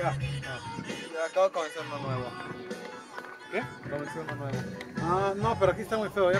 Ya. Ya acabo de comenzar uno nuevo. ¿Qué? Comencé uno nuevo. Ah, no, pero aquí está muy feo. Ya